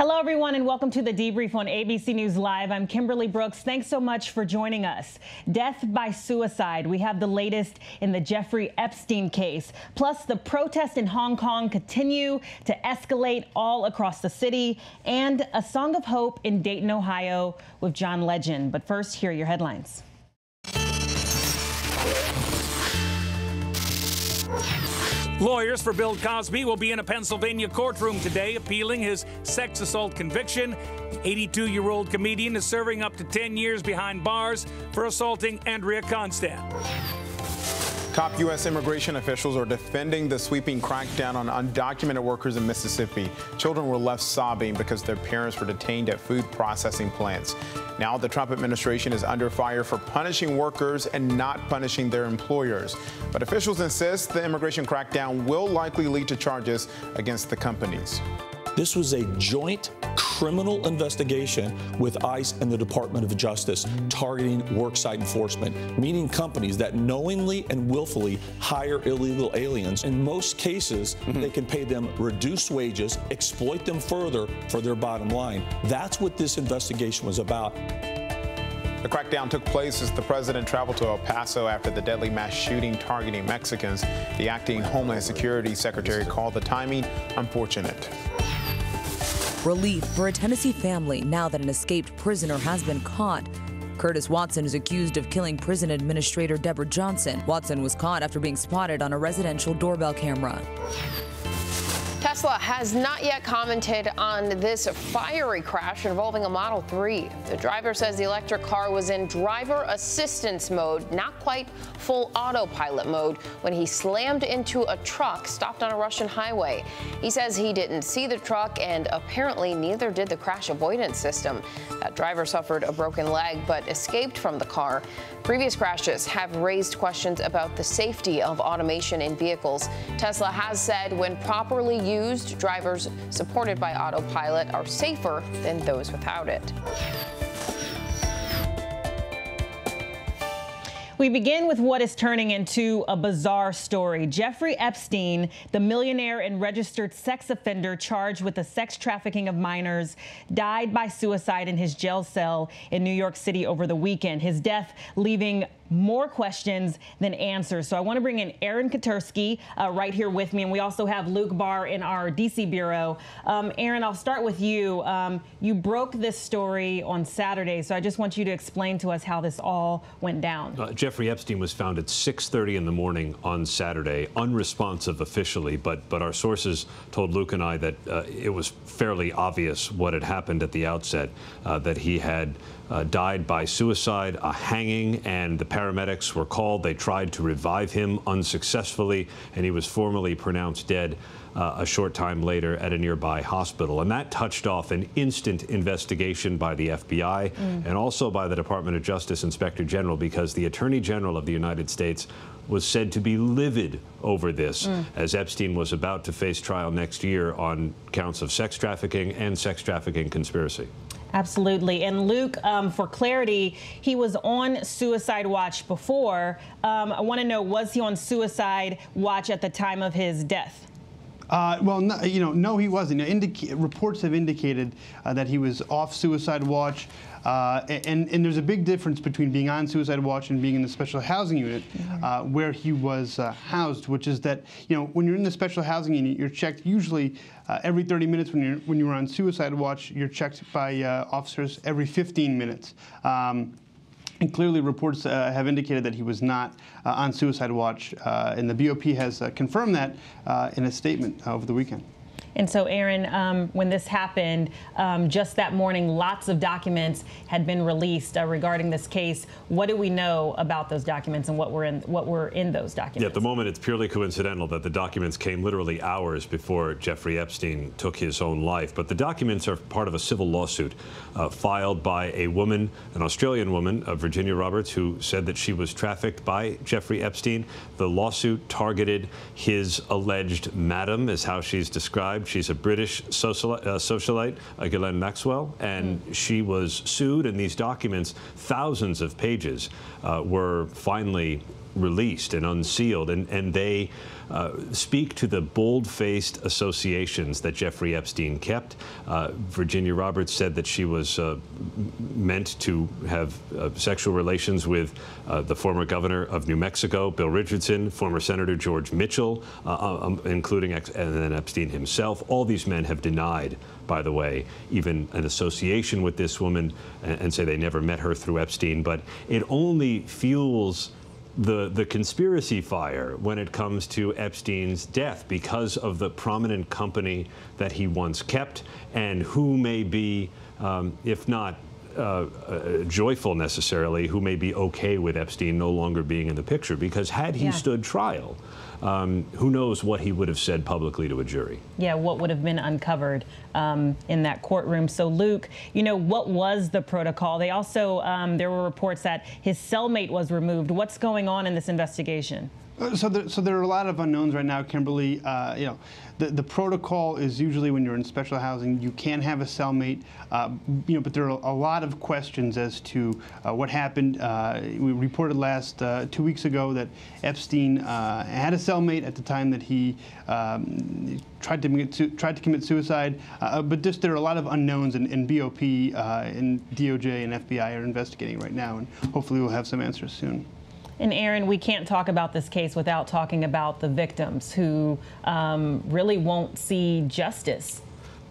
Hello, everyone, and welcome to the debrief on ABC News Live. I'm Kimberly Brooks. Thanks so much for joining us. Death by suicide. We have the latest in the Jeffrey Epstein case. Plus, the protests in Hong Kong continue to escalate all across the city, and a song of hope in Dayton, Ohio with John Legend. But first, here are your headlines. Lawyers for Bill Cosby will be in a Pennsylvania courtroom today appealing his sex assault conviction. 82 year old comedian is serving up to 10 years behind bars for assaulting Andrea Constand. Top U.S. immigration officials are defending the sweeping crackdown on undocumented workers in Mississippi. Children were left sobbing because their parents were detained at food processing plants. Now the Trump administration is under fire for punishing workers and not punishing their employers. But officials insist the immigration crackdown will likely lead to charges against the companies. This was a joint criminal investigation with ICE and the Department of Justice targeting worksite enforcement, meaning companies that knowingly and willfully hire illegal aliens. In most cases, mm-hmm. they can pay them reduced wages, exploit them further for their bottom line. That's what this investigation was about. The crackdown took place as the president traveled to El Paso after the deadly mass shooting targeting Mexicans. The acting Homeland Security Secretary called the timing unfortunate. Relief for a Tennessee family now that an escaped prisoner has been caught. Curtis Watson is accused of killing prison administrator Deborah Johnson. Watson was caught after being spotted on a residential doorbell camera. Tesla has not yet commented on this fiery crash involving a Model 3. The driver says the electric car was in driver assistance mode, not quite full autopilot mode, when he slammed into a truck stopped on a Russian highway. He says he didn't see the truck and apparently neither did the crash avoidance system. That driver suffered a broken leg but escaped from the car. Previous crashes have raised questions about the safety of automation in vehicles. Tesla has said when properly used, drivers supported by autopilot are safer than those without it. We begin with what is turning into a bizarre story. Jeffrey Epstein, the millionaire and registered sex offender charged with the sex trafficking of minors, died by suicide in his jail cell in New York City over the weekend. His death leaving more questions than answers. So I want to bring in Aaron Katersky uh, right here with me, and we also have Luke Barr in our DC bureau. Um, Aaron, I'll start with you. Um, you broke this story on Saturday, so I just want you to explain to us how this all went down. Uh, Jeffrey Epstein was found at 6:30 in the morning on Saturday, unresponsive officially, but but our sources told Luke and I that uh, it was fairly obvious what had happened at the outset, uh, that he had uh, died by suicide, a hanging, and the paramedics were called. They tried to revive him unsuccessfully, and he was formally pronounced dead uh, a short time later at a nearby hospital. And that touched off an instant investigation by the FBI mm. and also by the Department of Justice Inspector General because the Attorney General of the United States was said to be livid over this mm. as Epstein was about to face trial next year on counts of sex trafficking and sex trafficking conspiracy. Absolutely. And Luke, um, for clarity, he was on suicide watch before. Um, I want to know, was he on suicide watch at the time of his death? Uh, well, no, you know, no, he wasn't. Reports have indicated uh, that he was off suicide watch. Uh, and, and there's a big difference between being on suicide watch and being in the special housing unit mm-hmm. uh, where he was uh, housed, which is that you know when you're in the special housing unit, you're checked usually uh, every 30 minutes. When you're when you were on suicide watch, you're checked by uh, officers every 15 minutes. Um, and clearly, reports uh, have indicated that he was not uh, on suicide watch, uh, and the BOP has uh, confirmed that in a statement over the weekend. And so, Aaron, um, when this happened, um, just that morning, lots of documents had been released uh, regarding this case. What do we know about those documents and what were in what were in those documents? Yeah, at the moment, it's purely coincidental that the documents came literally hours before Jeffrey Epstein took his own life. But the documents are part of a civil lawsuit uh, filed by a woman, an Australian woman, uh, Virginia Roberts, who said that she was trafficked by Jeffrey Epstein. The lawsuit targeted his alleged madam, is how she's described described. She's a British socialite, uh, socialite uh, Ghislaine Maxwell, and mm. she was sued. And these documents, thousands of pages, uh, were finally released and unsealed, and, and they uh, speak to the bold-faced associations that Jeffrey Epstein kept. Uh, Virginia Roberts said that she was uh, meant to have uh, sexual relations with uh, the former governor of New Mexico, Bill Richardson, former Senator George Mitchell, uh, um, including and then Epstein himself. All these men have denied by the way, even an association with this woman and, and, say they never met her through Epstein. But it only fuels the, the conspiracy fire when it comes to Epstein's death because of the prominent company that he once kept and who may be, um, if not uh, uh, joyful necessarily, who may be okay with Epstein no longer being in the picture. Because had he yeah. stood trial, um, who knows what he would have said publicly to a jury? Yeah, what would have been uncovered um, in that courtroom. So, Luke, you know, what was the protocol? They also, um, there were reports that his cellmate was removed. What's going on in this investigation? Uh, so there, so there are a lot of unknowns right now, Kimberly. Uh, you know, the, the protocol is usually when you're in special housing, you can have a cellmate, uh, you know, but there are a lot of questions as to uh, what happened. Uh, we reported last uh, two weeks ago that Epstein had a cellmate at the time that he um, tried to tried to commit suicide, but just there are a lot of unknowns, and, and BOP and DOJ and FBI are investigating right now, and hopefully we'll have some answers soon. And Aaron, we can't talk about this case without talking about the victims who um, really won't see justice.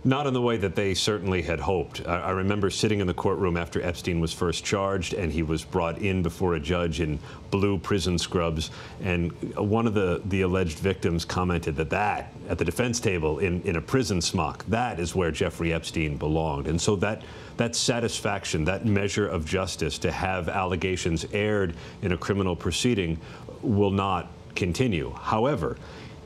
Not in the way that they certainly had hoped. I, I, remember sitting in the courtroom after Epstein was first charged and he was brought in before a judge in blue prison scrubs. And one of the, the alleged victims commented that that, at the defense table in, in a prison smock, that is where Jeffrey Epstein belonged. And so that that satisfaction, that measure of justice to have allegations aired in a criminal proceeding will not continue. However,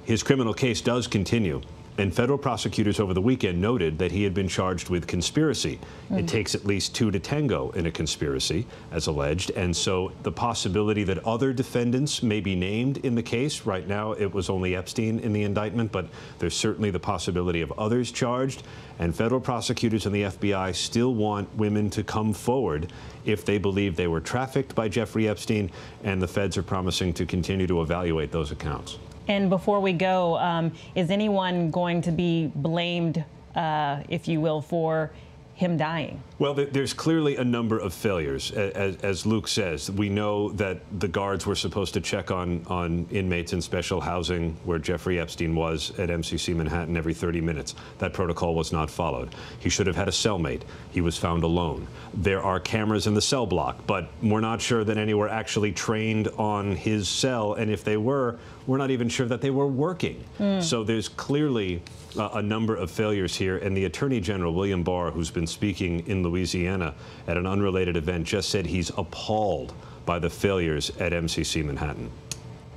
his criminal case does continue. And federal prosecutors over the weekend noted that he had been charged with conspiracy. Mm. It takes at least two to tango in a conspiracy, as alleged. And so the possibility that other defendants may be named in the case, right now it was only Epstein in the indictment, but there's certainly the possibility of others charged. And federal prosecutors and the FBI still want women to come forward if they believe they were trafficked by Jeffrey Epstein, and the feds are promising to continue to evaluate those accounts. And before we go, um, is anyone going to be blamed, uh, if you will, for him dying? Well, there's clearly a number of failures. As, as, Luke says, we know that the guards were supposed to check on, on inmates in special housing where Jeffrey Epstein was at MCC Manhattan every 30 minutes. That protocol was not followed. He should have had a cellmate. He was found alone. There are cameras in the cell block, but we're not sure that any were actually trained on his cell. And if they were, we're not even sure that they were working. Mm. So there's clearly uh, a number of failures here. And the Attorney General, William Barr, who's been speaking in Louisiana at an unrelated event, just said he's appalled by the failures at MCC Manhattan.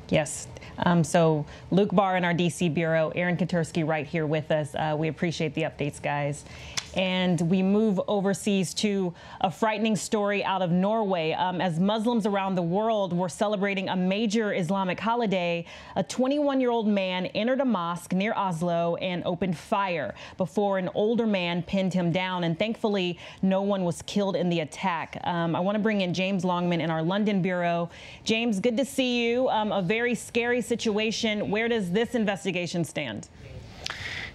Yes. Um, so Luke Barr in our DC bureau, Aaron Katersky right here with us. Uh, we appreciate the updates, guys. And we move overseas to a frightening story out of Norway. Um, as Muslims around the world were celebrating a major Islamic holiday, a 21 year old man entered a mosque near Oslo and opened fire before an older man pinned him down. And thankfully, no one was killed in the attack. Um, I want to bring in James Longman in our London bureau. James, good to see you. Um, a very scary situation. Where does this investigation stand?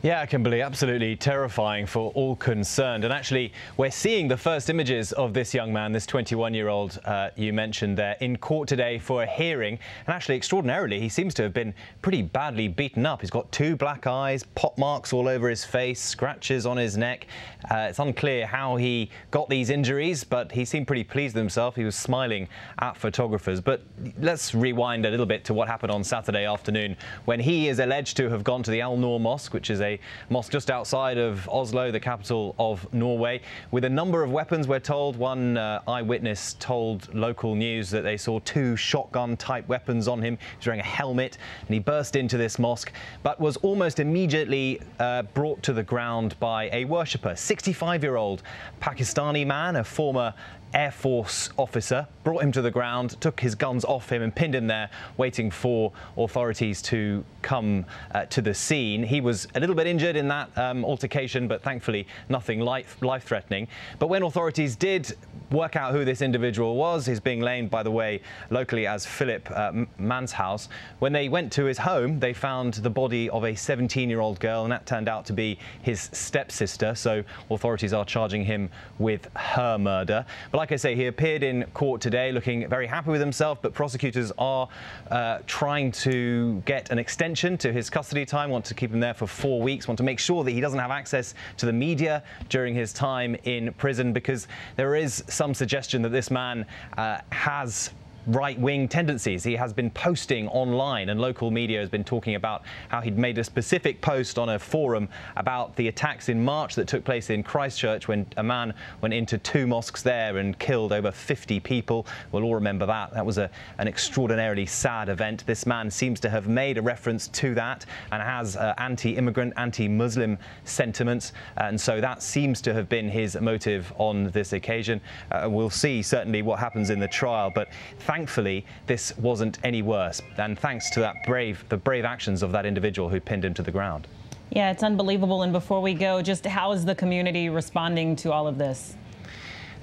Yeah, Kimberly, absolutely terrifying for all concerned. And actually, we're seeing the first images of this young man, this 21-year-old uh, you mentioned there, in court today for a hearing. And actually, extraordinarily, he seems to have been pretty badly beaten up. He's got two black eyes, pot marks all over his face, scratches on his neck. Uh, it's unclear how he got these injuries, but he seemed pretty pleased with himself. He was smiling at photographers. But let's rewind a little bit to what happened on Saturday afternoon when he is alleged to have gone to the Al Noor Mosque, which is a mosque just outside of Oslo, the capital of Norway, with a number of weapons, we're told. One uh, eyewitness told local news that they saw two shotgun-type weapons on him. He was wearing a helmet, and he burst into this mosque, but was almost immediately uh, brought to the ground by a worshipper, 65-year-old Pakistani man, a former Air Force officer, brought him to the ground, took his guns off him and pinned him there, waiting for authorities to come uh, to the scene. He was a little bit injured in that um, altercation, but thankfully nothing life-threatening. But when authorities did work out who this individual was. He's being named, by the way, locally as Philip uh, Manshaus. When they went to his home, they found the body of a 17-year-old girl, and that turned out to be his stepsister. So authorities are charging him with her murder. But like I say, he appeared in court today looking very happy with himself, but prosecutors are uh, trying to get an extension to his custody time, want to keep him there for four weeks, want to make sure that he doesn't have access to the media during his time in prison because there is some suggestion that this man uh, has right-wing tendencies. He has been posting online and local media has been talking about how he'd made a specific post on a forum about the attacks in March that took place in Christchurch when a man went into two mosques there and killed over 50 people. We'll all remember that. That was a, an extraordinarily sad event. This man seems to have made a reference to that and has uh, anti-immigrant, anti-Muslim sentiments. And so that seems to have been his motive on this occasion. Uh, we'll see certainly what happens in the trial. But thankfully, this wasn't any worse. And thanks to that brave, the brave actions of that individual who pinned him to the ground. Yeah, it's unbelievable. And before we go, just how is the community responding to all of this?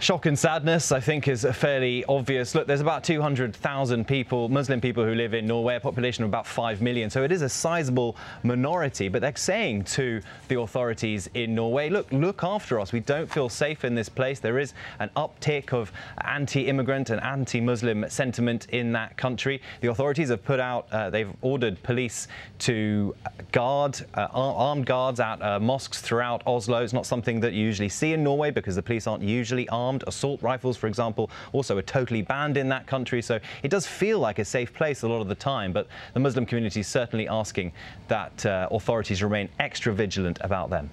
Shock and sadness, I think, is a fairly obvious. Look, there's about 200,000 people, Muslim people, who live in Norway, a population of about 5 million. So it is a sizable minority. But they're saying to the authorities in Norway, look, look after us. We don't feel safe in this place. There is an uptick of anti-immigrant and anti-Muslim sentiment in that country. The authorities have put out, uh, they've ordered police to guard, uh, armed guards at uh, mosques throughout Oslo. It's not something that you usually see in Norway because the police aren't usually armed armed. Assault rifles, for example, also are totally banned in that country. So it does feel like a safe place a lot of the time. But the Muslim community is certainly asking that uh, authorities remain extra vigilant about them.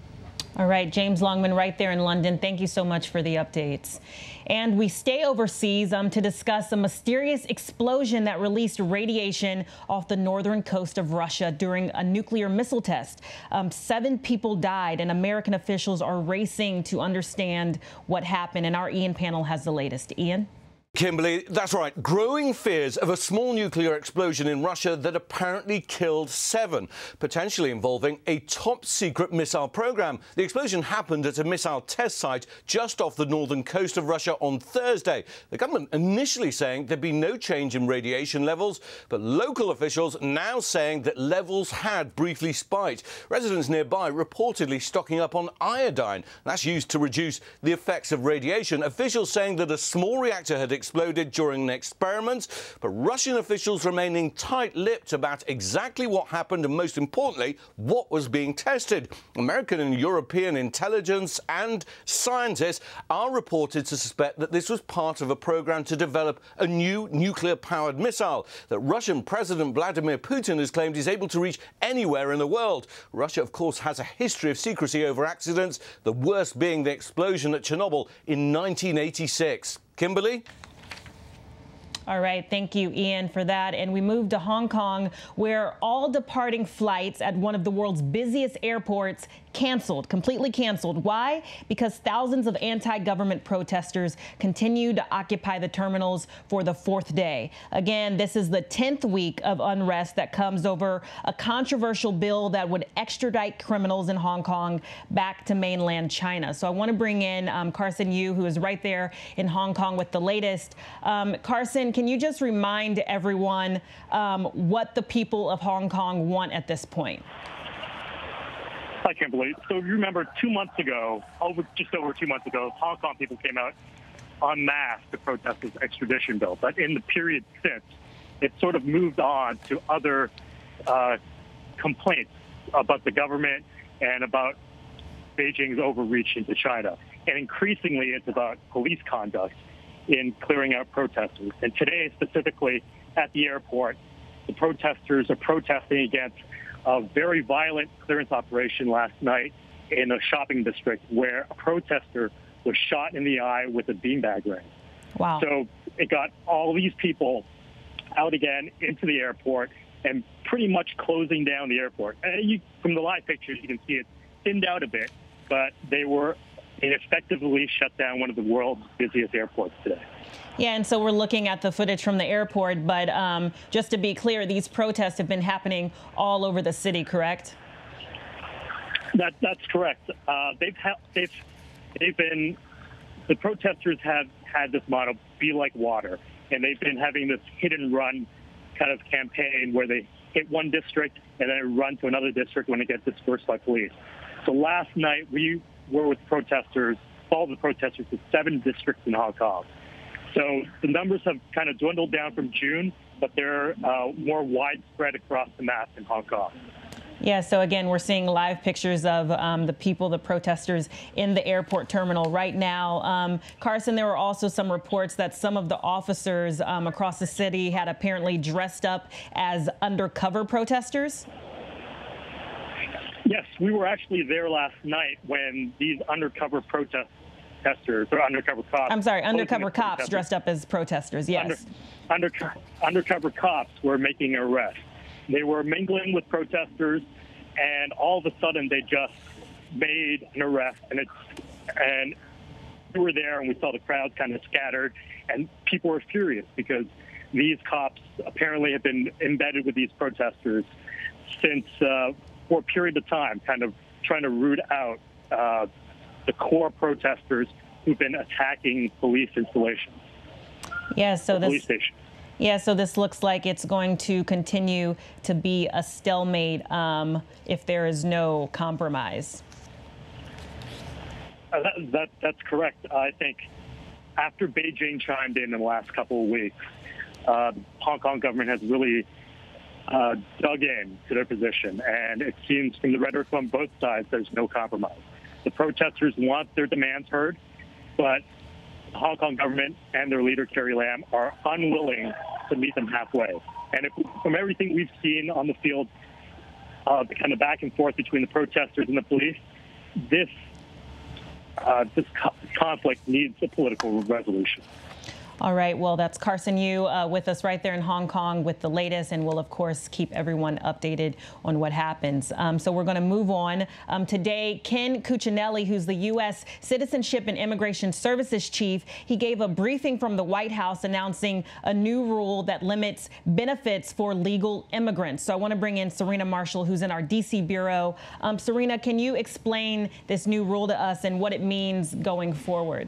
All right, James Longman right there in London. Thank you so much for the updates. And we stay overseas um, to discuss a mysterious explosion that released radiation off the northern coast of Russia during a nuclear missile test. Um, seven people died, and American officials are racing to understand what happened. And our Ian Pannell has the latest. Ian? Kimberly, that's right. Growing fears of a small nuclear explosion in Russia that apparently killed seven, potentially involving a top secret missile program. The explosion happened at a missile test site just off the northern coast of Russia on Thursday. The government initially saying there'd be no change in radiation levels, but local officials now saying that levels had briefly spiked. Residents nearby reportedly stocking up on iodine. That's used to reduce the effects of radiation. Officials saying that a small reactor had exploded during an experiment, but Russian officials remaining tight-lipped about exactly what happened and, most importantly, what was being tested. American and European intelligence and scientists are reported to suspect that this was part of a program to develop a new nuclear-powered missile that Russian President Vladimir Putin has claimed is able to reach anywhere in the world. Russia, of course, has a history of secrecy over accidents, the worst being the explosion at Chernobyl in 1986. Kimberly? All right, thank you, Ian, for that. And we move to Hong Kong, where all departing flights at one of the world's busiest airports canceled, completely canceled. Why? Because thousands of anti-government protesters continue to occupy the terminals for the fourth day. Again, this is the 10th week of unrest that comes over a controversial bill that would extradite criminals in Hong Kong back to mainland China. So I want to bring in um, Karson Yiu, who is right there in Hong Kong with the latest. Um, Karson, can you just remind everyone um, what the people of Hong Kong want at this point? I can't believe. So you remember two months ago, over just over two months ago, Hong Kong people came out en masse to protest this extradition bill. But in the period since, it sort of moved on to other uh, complaints about the government and about Beijing's overreach into China. And increasingly, it's about police conduct in clearing out protesters. And today, specifically at the airport, the protesters are protesting against a very violent clearance operation last night in a shopping district where a protester was shot in the eye with a beanbag ring. Wow. So it got all these people out again into the airport and pretty much closing down the airport. And you, from the live pictures, you can see it thinned out a bit, but they were it effectively shut down one of the world's busiest airports today. Yeah, and so we're looking at the footage from the airport, but um, just to be clear, these protests have been happening all over the city, correct? That, that's correct. Uh, they've, they've, they've been, the protesters have had this motto, be like water. And they've been having this hit and run kind of campaign where they hit one district and then run to another district when it gets dispersed by police. So last night we were with protesters, followed the protesters to seven districts in Hong Kong. So the numbers have kind of dwindled down from June, but they're uh, more widespread across the map in Hong Kong. Yeah, so again, we're seeing live pictures of um, the people, the protesters in the airport terminal right now. Um, Karson, there were also some reports that some of the officers um, across the city had apparently dressed up as undercover protesters. Yes, we were actually there last night when these undercover protesters or undercover cops. I'm sorry, undercover cops dressed up as protesters. Yes. Under, under, undercover cops were making arrests. They were mingling with protesters, and all of a sudden they just made an arrest, and it's and we were there, and we saw the crowd kind of scattered, and people were furious because these cops apparently have been embedded with these protesters since uh, for a period of time, kind of trying to root out uh, the core protesters who've been attacking police installations. Yeah, so this. Police station. Yeah, so this looks like it's going to continue to be a stalemate um, if there is no compromise. Uh, that, that, that's correct. I think after Beijing chimed in in the last couple of weeks, uh, the Hong Kong government has really uh, dug in to their position, and it seems from the rhetoric on both sides there's no compromise. The protesters want their demands heard, but the Hong Kong government and their leader Carrie Lam are unwilling to meet them halfway. And if, from everything we've seen on the field, uh, the kind of back and forth between the protesters and the police, this uh, this co- conflict needs a political resolution. All right. Well, that's Karson Yiu uh, with us right there in Hong Kong with the latest, and we'll, of course, keep everyone updated on what happens. Um, so we're going to move on. Um, today, Ken Cuccinelli, who's the U.S. Citizenship and Immigration Services Chief, he gave a briefing from the White House announcing a new rule that limits benefits for legal immigrants. So I want to bring in Serena Marshall, who's in our D.C. Bureau. Um, Serena, can you explain this new rule to us and what it means going forward?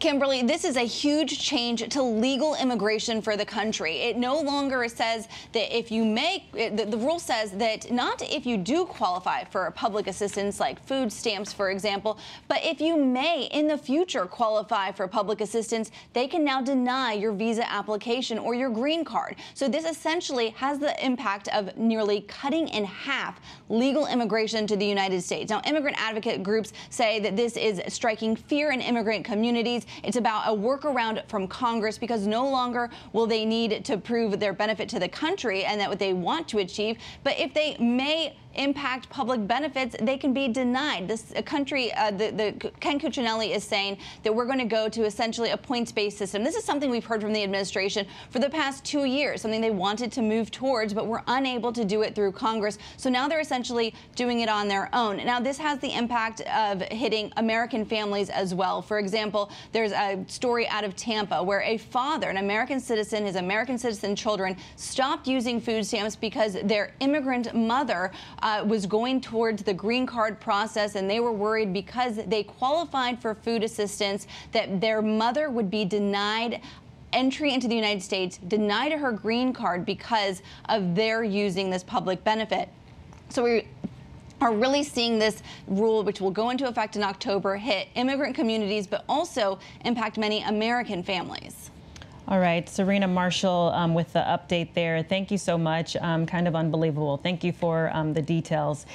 Kimberly, this is a huge change to legal immigration for the country. It no longer says that if you make, the, the, rule says that not if you do qualify for public assistance like food stamps, for example, but if you may in the future qualify for public assistance, they can now deny your visa application or your green card. So this essentially has the impact of nearly cutting in half legal immigration to the United States. Now, immigrant advocate groups say that this is striking fear in immigrant communities it's about a workaround from Congress because no longer will they need to prove their benefit to the country and that what they want to achieve. But if they may impact public benefits, they can be denied. This country, uh, the, the, Ken Cuccinelli is saying that we're going to go to essentially a points-based system. This is something we've heard from the administration for the past two years, something they wanted to move towards, but were unable to do it through Congress. So now they're essentially doing it on their own. Now, this has the impact of hitting American families as well. For example, there's a story out of Tampa where a father, an American citizen, his American citizen children, stopped using food stamps because their immigrant mother uh, was going towards the green card process, and they were worried because they qualified for food assistance that their mother would be denied entry into the United States, denied her green card because of their using this public benefit. So we are really seeing this rule, which will go into effect in October, hit immigrant communities, but also impact many American families. All right, Serena Marshall um, with the update there. Thank you so much. Um, kind of unbelievable. Thank you for um, the details.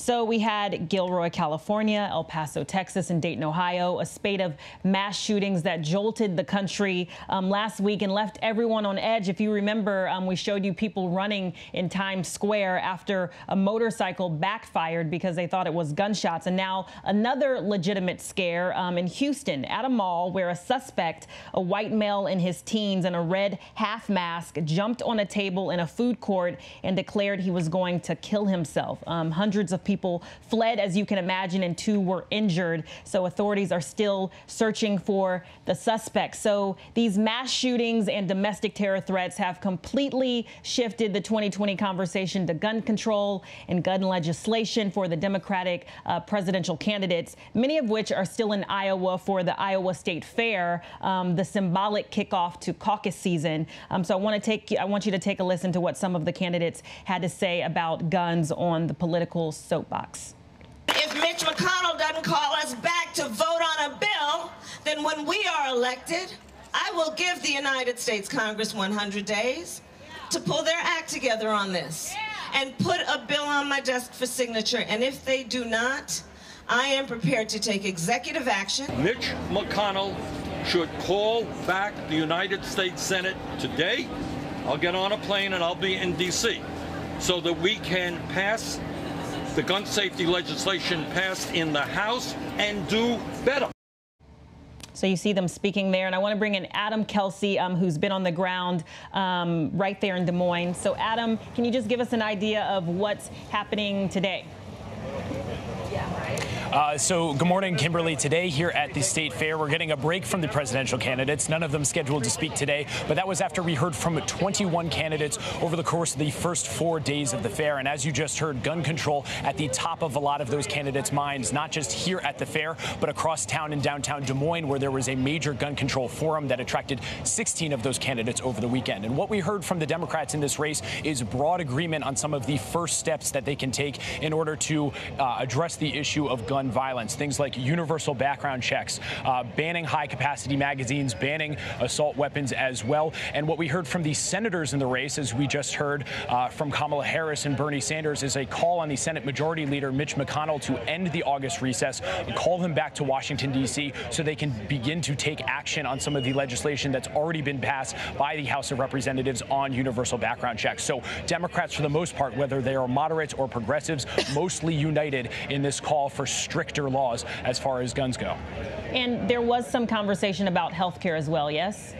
So we had Gilroy, California, El Paso, Texas, and Dayton, Ohio, a spate of mass shootings that jolted the country um, last week and left everyone on edge. If you remember, um, we showed you people running in Times Square after a motorcycle backfired because they thought it was gunshots. And now another legitimate scare um, in Houston at a mall where a suspect, a white male in his teens in a red half mask, jumped on a table in a food court and declared he was going to kill himself. Um, hundreds of people people fled, as you can imagine, and two were injured. So authorities are still searching for the suspects. So these mass shootings and domestic terror threats have completely shifted the 2020 conversation to gun control and gun legislation for the Democratic uh, presidential candidates, many of which are still in Iowa for the Iowa State Fair, um, the symbolic kickoff to caucus season. Um, so I want to take I want you to take a listen to what some of the candidates had to say about guns on the political soapbox. If Mitch McConnell doesn't call us back to vote on a bill, then when we are elected, I will give the United States Congress 100 days to pull their act together on this and put a bill on my desk for signature. And if they do not, I am prepared to take executive action. Mitch McConnell should call back the United States Senate today. I'll get on a plane and I'll be in D.C. so that we can pass the gun safety legislation passed in the House and do better. So you see them speaking there. And I want to bring in Adam Kelsey, um, who's been on the ground um, right there in Des Moines. So, Adam, can you just give us an idea of what's happening today? Uh, so, good morning, Kimberly. Today, here at the State Fair, we're getting a break from the presidential candidates. None of them scheduled to speak today, but that was after we heard from 21 candidates over the course of the first four days of the fair. And as you just heard, gun control at the top of a lot of those candidates' minds, not just here at the fair, but across town in downtown Des Moines, where there was a major gun control forum that attracted 16 of those candidates over the weekend. And what we heard from the Democrats in this race is broad agreement on some of the first steps that they can take in order to uh, address the issue of gun gun violence, things like universal background checks, uh, banning high capacity magazines, banning assault weapons as well. And what we heard from the senators in the race, as we just heard uh, from Kamala Harris and Bernie Sanders, is a call on the Senate Majority Leader Mitch McConnell to end the August recess call them back to Washington, D.C., so they can begin to take action on some of the legislation that's already been passed by the House of Representatives on universal background checks. So Democrats, for the most part, whether they are moderates or progressives, mostly united in this call for stricter laws as far as guns go. And there was some conversation about health care as well, yes?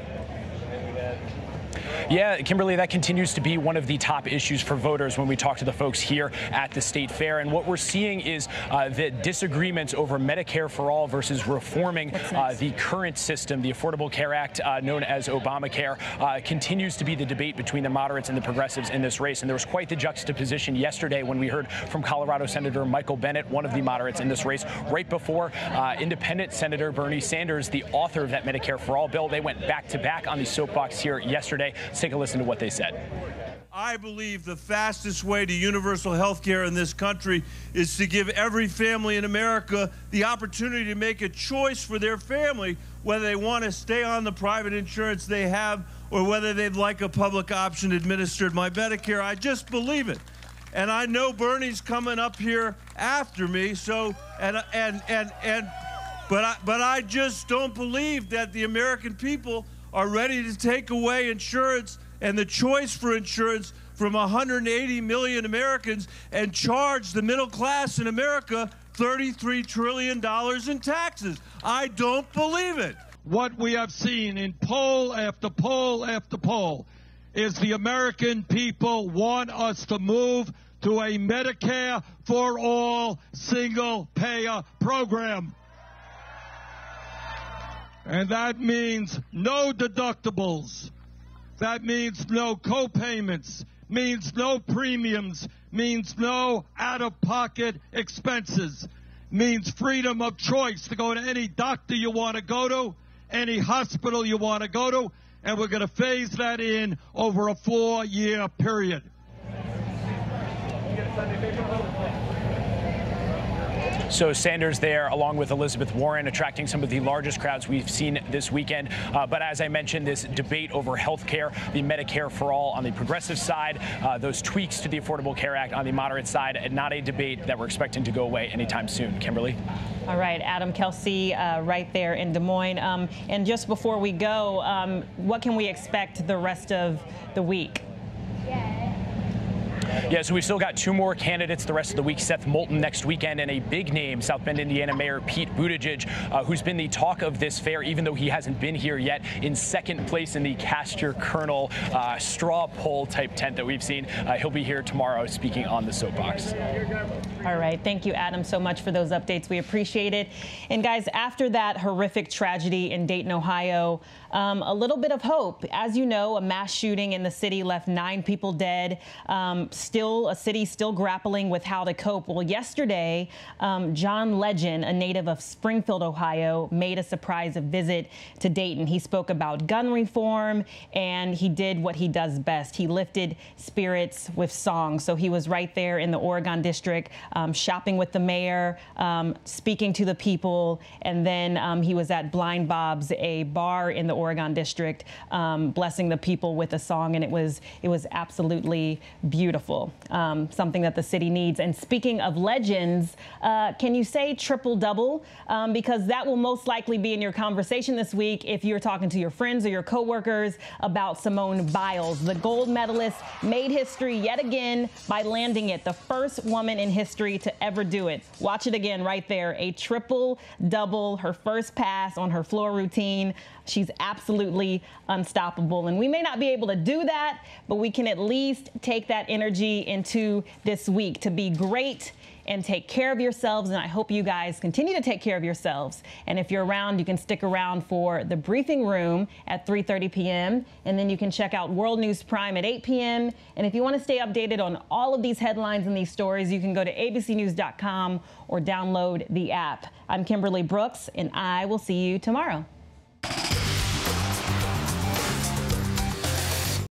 Yeah, Kimberly, that continues to be one of the top issues for voters when we talk to the folks here at the state fair. And what we're seeing is uh, the disagreements over Medicare for all versus reforming uh, the current system, the Affordable Care Act, uh, known as Obamacare, uh, continues to be the debate between the moderates and the progressives in this race. And there was quite the juxtaposition yesterday when we heard from Colorado Senator Michael Bennet, one of the moderates in this race, right before uh, independent Senator Bernie Sanders, the author of that Medicare for all bill. They went back to back on the soapbox here yesterday. Let's take a listen to what they said. I believe the fastest way to universal health care in this country is to give every family in America the opportunity to make a choice for their family whether they want to stay on the private insurance they have or whether they'd like a public option administered by Medicare. I just believe it. And I know Bernie's coming up here after me, so and and and and but I but I just don't believe that the American people are ready to take away insurance and the choice for insurance from 180 million Americans and charge the middle class in America $33 trillion in taxes. I don't believe it. What we have seen in poll after poll after poll is the American people want us to move to a Medicare for all single payer program. And that means no deductibles. That means no co-payments, means no premiums, means no out-of-pocket expenses, means freedom of choice to go to any doctor you want to go to, any hospital you want to go to, and we're going to phase that in over a four-year period. So Sanders there, along with Elizabeth Warren, attracting some of the largest crowds we've seen this weekend. Uh, but as I mentioned, this debate over health care, the Medicare for all on the progressive side, uh, those tweaks to the Affordable Care Act on the moderate side, and not a debate that we're expecting to go away anytime soon. Kimberly? All right, Adam Kelsey, uh, right there in Des Moines. Um, and just before we go, um, what can we expect the rest of the week? Yeah, so we've still got two more candidates the rest of the week. Seth Moulton next weekend, and a big name, South Bend, Indiana Mayor Pete Buttigieg, uh, who's been the talk of this fair, even though he hasn't been here yet, in second place in the Cast Your Kernel uh, straw poll type tent that we've seen. Uh, he'll be here tomorrow speaking on the soapbox. All right. Thank you, Adam, so much for those updates. We appreciate it. And guys, after that horrific tragedy in Dayton, Ohio, um, a little bit of hope. As you know, a mass shooting in the city left nine people dead. Um, still, a city still grappling with how to cope. Well, yesterday, um, John Legend, a native of Springfield, Ohio, made a surprise visit to Dayton. He spoke about gun reform and he did what he does best. He lifted spirits with songs. So he was right there in the Oregon district, um, shopping with the mayor, um, speaking to the people, and then um, he was at Blind Bob's, a bar in the Oregon district, um, blessing the people with a song, and it was it was absolutely beautiful. Um, something that the city needs. And speaking of legends, uh, can you say triple double? Um, because that will most likely be in your conversation this week if you're talking to your friends or your coworkers about Simone Biles, the gold medalist, made history yet again by landing it, the first woman in history to ever do it. Watch it again right there, a triple double, her first pass on her floor routine. She's absolutely unstoppable. And we may not be able to do that, but we can at least take that energy into this week to be great and take care of yourselves. And I hope you guys continue to take care of yourselves. And if you're around, you can stick around for the briefing room at 3:30 p.m. And then you can check out World News Prime at 8 p.m. And if you want to stay updated on all of these headlines and these stories, you can go to abcnews.com or download the app. I'm Kimberly Brooks, and I will see you tomorrow.